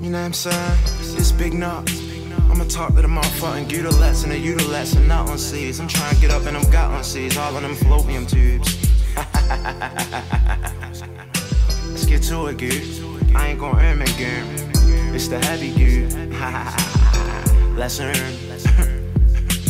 You know what I'm saying? This big nut. I'ma talk to the motherfucking utilets and the utilets and not on seas. I'm trying to get up in them on seas, all of them fallopian tubes. Let's get to it, dude. I ain't gonna earn it, girl. It's the heavy dude. Let's earn.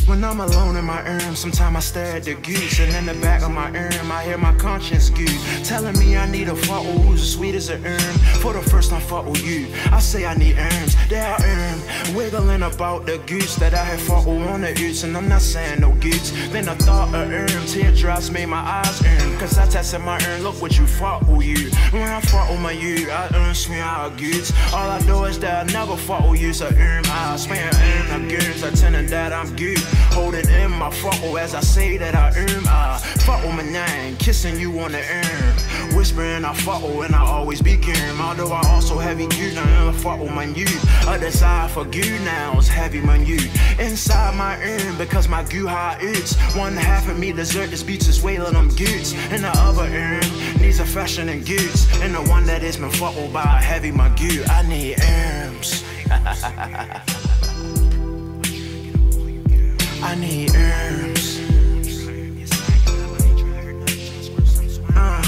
When I'm alone in my urn, sometimes I stare at the goose. And in the back of my urn, I hear my conscience goose telling me I need a fuck who's as sweet as a urn. For the first time, fuck with you. I say I need urns, they are urn. Wiggling about the goose that I had fought on the oots. And I'm not saying no goots. Then I thought of urn, teardrops made my eyes earn. Cause I tested my urn, look what you fought with you. When I fought with my you, I earn me out goods. All I know is that I never fought with you, so urn. I spend urn, of goons, I telling that I'm good. Holding in my fuckle as I say that I earn. I fuck with my name, kissing you on the arm. Whispering I fuckle and I always be caring. Although I also heavy good now, I fuck with my youth. A desire for good now is heavy my youth. Inside my urn because my goo high it's. One half of me desert this beats is wailing them goods. And the other urn needs a fashion and goods. And the one that is been fuckle by heavy my goo. I need arms. I need arms. Uh,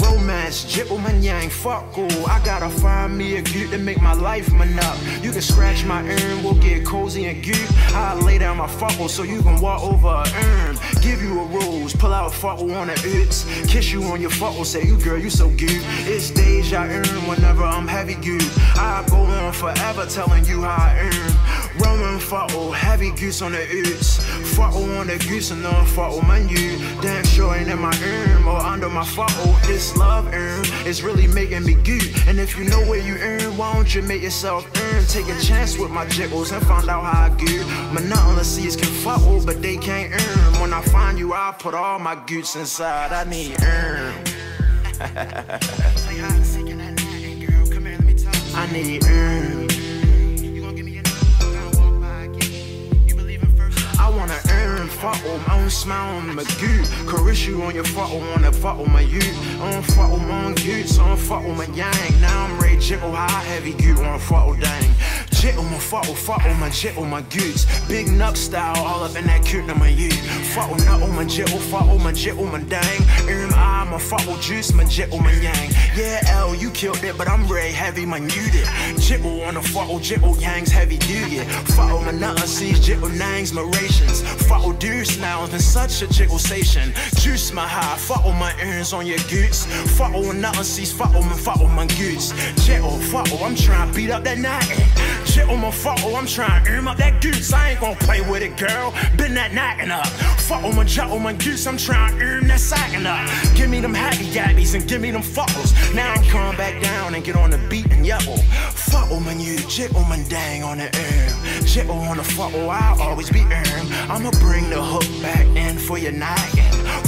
romance, jibble my yang, fuck cool. I gotta find me a good to make my life man up. You can scratch my urn, we'll get cozy and good. I lay down my fuckle so you can walk over a urn. Give you a rose, pull out a fuckle on the oots. Kiss you on your fuckle, say you girl, you so good. It's days I earn whenever I'm heavy good. I go on forever telling you how I earn. Roman fuckle, heavy goose on the oots. Fuckle on the goose and then fuckle man you. Damn sure ain't in my urn or under my fuckle. This love urn is really making me good. And if you know where you earn, why don't you make yourself earn? Take a chance with my jiggles and find out how I good. Monotonous can fuckle, but they can't earn. When I find you, I'll put all my goods inside. I need earn. I need fuckle, I don't smile on my good. Caress you on your fuckle, wanna fuckle my you. I don't fuckle my good, so I don't fuckle my yang. Now I'm jiggle high, heavy good, wanna fuckle dang. Jiggle my fuckle, fuckle my jiggle my goods. Big nut style, all up in that cute number you. Fuckle nut on my jiggle, fuckle my jiggle my dang. Earn I, my fuckle juice, my jiggle my yang. Yeah, L, you killed it, but I'm ready heavy, my muted. Jiggle on the fuckle, jiggle yangs, heavy duty. Fuckle my nut, sees jiggle nangs, my rations. Follow deuce now, been such a jiggle station. Juice my high, follow my earns on your goots. Follow nothing sees, follow me, follow my goots. Jiggle, follow, I'm trying to beat up that night. Jiggle my follow, oh, I'm trying to earn up that goose. I ain't gonna play with it, girl. Been that knocking up. Follow my juggle, my goose, I'm trying to earn that sacking up. Give me them happy gabbies and give me them follows. Now I'm coming back down and get on the beat and yellow. Follow my new jiggle, my dang on the arm. Jiggle on the follow, oh, I'll always be earned. I'ma bring the hook back in for your night.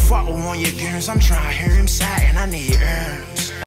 Follow on your gears, I'm trying to hear him and I need arms.